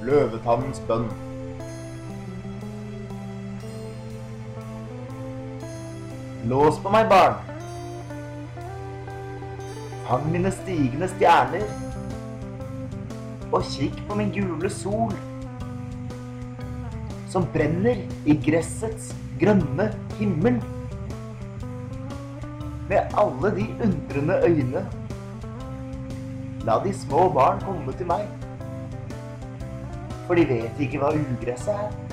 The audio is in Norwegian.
Løvetannens bønn. Lås på meg, barn. Fang mine stigende stjerner. Og kikk på min gule sol. Som brenner i gressets grønne himmel. Med alle de undrende øyne. La de små barn komme til meg. For de vet ikke hva ugresset er.